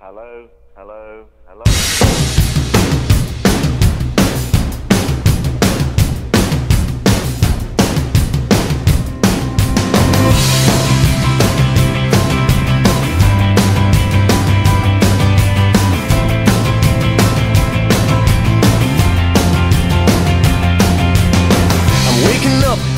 Hello, hello, hello. up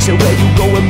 Said, Where you going,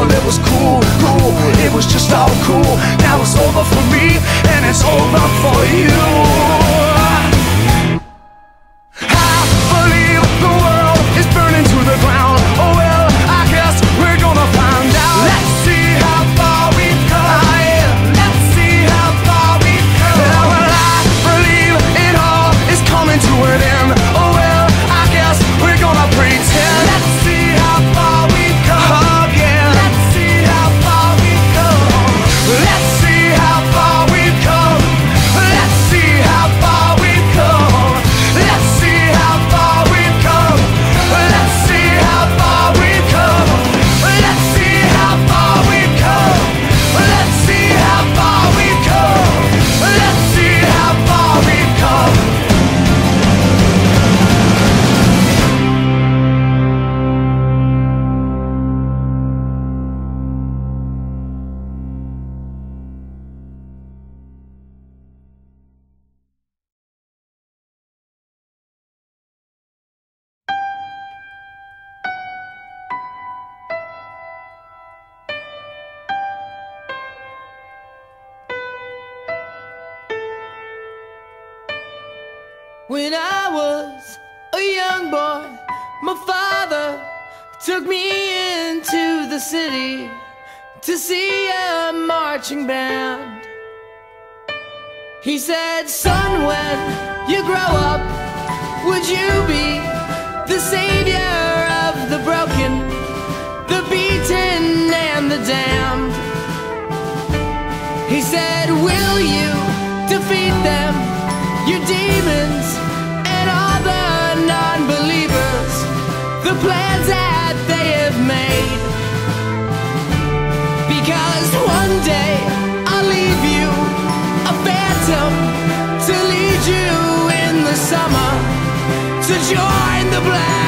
When I was a young boy, my father took me into the city to see a marching band. He said, Son, when you grow up, would you be the savior of the broken, the beaten, and the damned? He said, Will you defeat them, your demons, plans that they have made? Because one day I'll leave you a phantom to lead you in the summer to join the Parade.